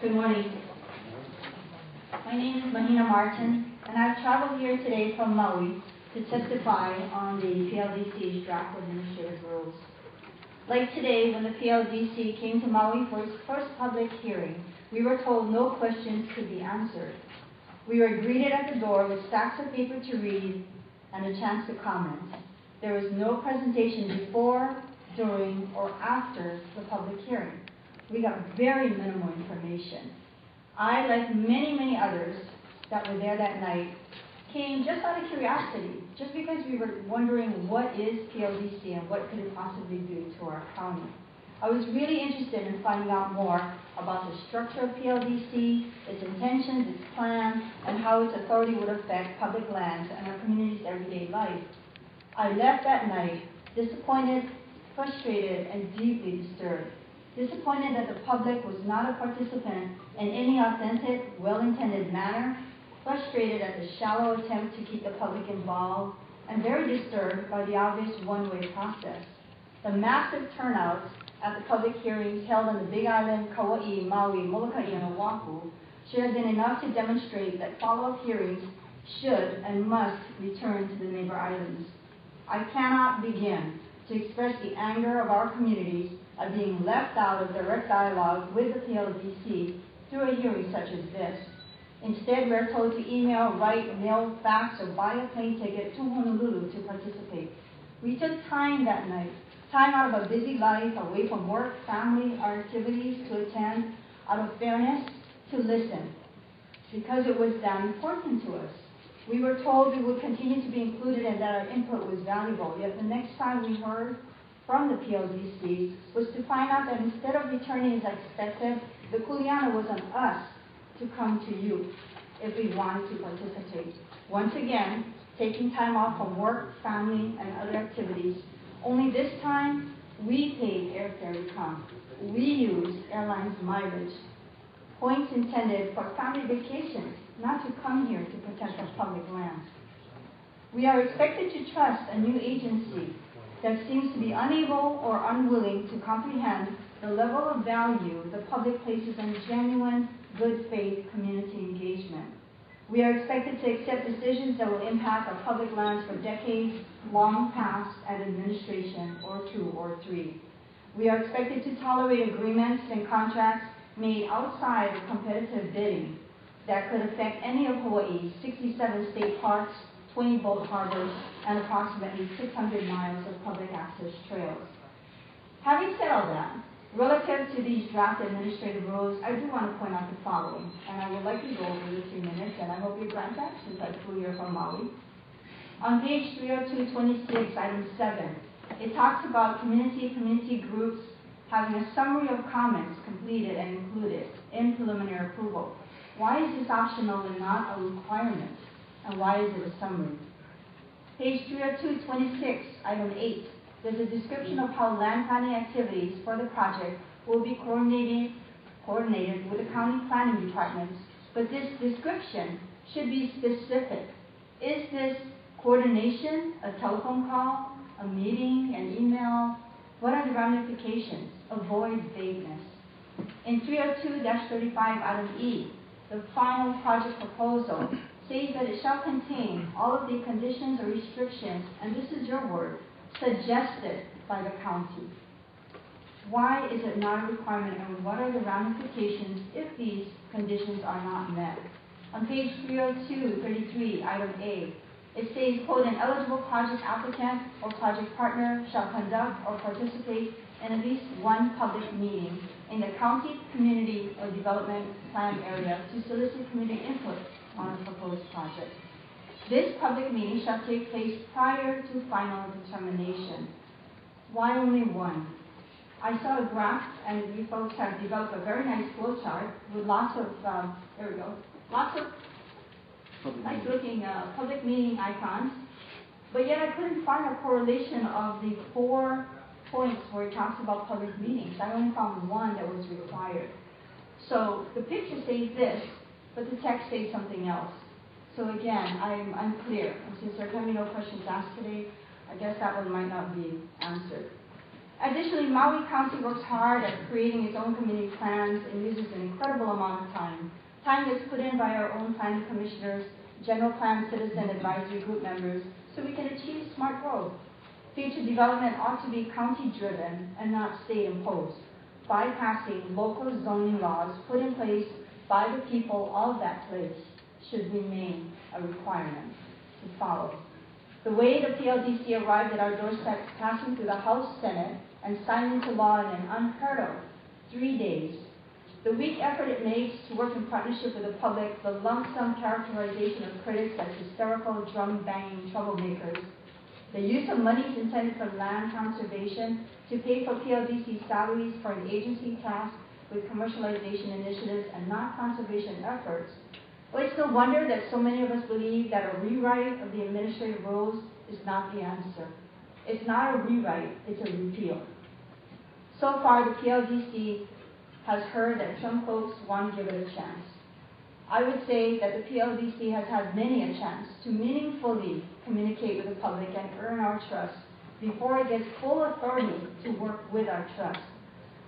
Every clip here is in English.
Good morning. My name is Mahina Martin, and I've traveled here today from Maui to testify on the PLDC's draft administrative rules. Like today, when the PLDC came to Maui for its first public hearing, we were told no questions could be answered. We were greeted at the door with stacks of paper to read and a chance to comment. There was no presentation before, during, or after the public hearing. We got very minimal information. I, like many, many others that were there that night, came just out of curiosity, just because we were wondering what is PLDC and what could it possibly do to our county. I was really interested in finding out more about the structure of PLDC, its intentions, its plan, and how its authority would affect public lands and our community's everyday life. I left that night disappointed, frustrated, and deeply disturbed. Disappointed that the public was not a participant in any authentic, well-intended manner, frustrated at the shallow attempt to keep the public involved, and very disturbed by the obvious one-way process. The massive turnouts at the public hearings held on the Big Island, Kauai, Maui, Molokai, and Oahu should have been enough to demonstrate that follow-up hearings should and must return to the neighbor islands. I cannot begin to express the anger of our communities at being left out of direct dialogue with the PLDC through a hearing such as this. Instead, we are told to email, write, mail, fax, or buy a plane ticket to Honolulu to participate. We took time that night time out of a busy life, away from work, family, our activities, to attend out of fairness, to listen, because it was that important to us. We were told we would continue to be included and that our input was valuable, yet the next time we heard from the PLDC was to find out that instead of returning as expected, the kuleana was on us to come to you if we wanted to participate. Once again, taking time off from work, family, and other activities only this time, we paid airfare to come. We used airlines mileage. Points intended for family vacations, not to come here to protect our public lands. We are expected to trust a new agency that seems to be unable or unwilling to comprehend the level of value the public places on genuine, good faith community engagement. We are expected to accept decisions that will impact our public lands for decades long past an administration or two or three. We are expected to tolerate agreements and contracts made outside of competitive bidding that could affect any of Hawaii's 67 state parks, 20 boat harbors, and approximately 600 miles of public access trails. Having said all that, Relative to these draft administrative rules, I do want to point out the following, and I would like to go over the two minutes, and I hope you grant that since I flew here from Maui. On page 30226, item 7, it talks about community community groups having a summary of comments completed and included in preliminary approval. Why is this optional and not a requirement? And why is it a summary? Page 30226, item 8, there's a description of how land planning activities for the project will be coordinated, coordinated with the county planning departments, but this description should be specific. Is this coordination a telephone call, a meeting, an email? What are the ramifications? Avoid vagueness. In 302-35 item E, the final project proposal says that it shall contain all of the conditions or restrictions, and this is your word, suggested by the county. Why is it not a requirement and what are the ramifications if these conditions are not met? On page 302, 33, item A, it says, quote, an eligible project applicant or project partner shall conduct or participate in at least one public meeting in the county, community, or development plan area to solicit community input on a proposed project. This public meeting shall take place prior to final determination. Why only one? I saw a graph, and you folks have developed a very nice flowchart with lots of, um, there we go, lots of nice looking uh, public meeting icons, but yet I couldn't find a correlation of the four points where it talks about public meetings. I only found one that was required. So the picture says this, but the text says something else. So again, I'm unclear. And since there can be no questions asked today, I guess that one might not be answered. Additionally, Maui County works hard at creating its own community plans and uses an incredible amount of time. Time that's put in by our own planning commissioners, general plan citizen advisory group members, so we can achieve smart growth. Future development ought to be county-driven and not state-imposed, bypassing local zoning laws put in place by the people of that place should remain a requirement to follow. The way the PLDC arrived at our doorstep, passing through the House, Senate, and signing into law in an unheard of three days. The weak effort it makes to work in partnership with the public, the lump sum characterization of critics as hysterical, drum-banging troublemakers, the use of monies intended for land conservation to pay for PLDC salaries for an agency tasked with commercialization initiatives and not conservation efforts, well, it's no wonder that so many of us believe that a rewrite of the administrative rules is not the answer. It's not a rewrite, it's a repeal. So far, the PLDC has heard that some folks want to give it a chance. I would say that the PLDC has had many a chance to meaningfully communicate with the public and earn our trust before it gets full authority to work with our trust.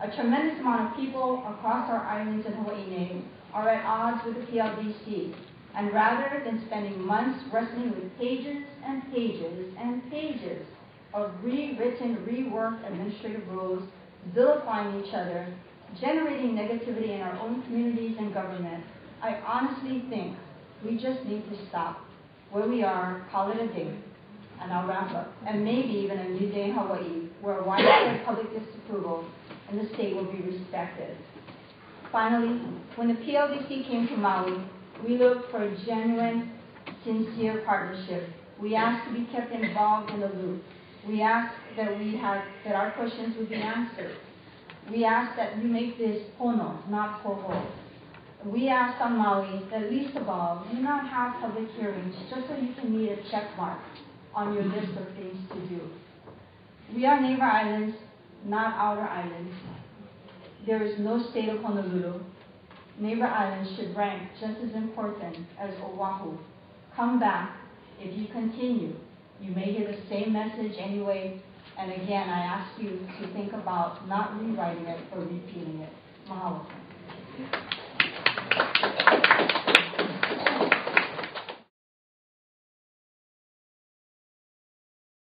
A tremendous amount of people across our islands in Hawaii are at odds with the PLDC, and rather than spending months wrestling with pages and pages and pages of rewritten, reworked administrative rules, vilifying each other, generating negativity in our own communities and government, I honestly think we just need to stop where we are, call it a day, and I'll wrap up, and maybe even a new day in Hawaii, where widespread public disapproval in the state will be respected. Finally, when the PLDC came to Maui, we looked for a genuine, sincere partnership. We asked to be kept involved in the loop. We asked that we had that our questions would be answered. We asked that you make this pono, not poho. We asked on Maui that least of all, you not have public hearings just so you can meet a check mark on your list of things to do. We are neighbor islands, not outer islands. There is no state of Honolulu. Neighbor islands should rank just as important as Oahu. Come back. If you continue, you may hear the same message anyway. And again, I ask you to think about not rewriting it or repeating it. Mahalo.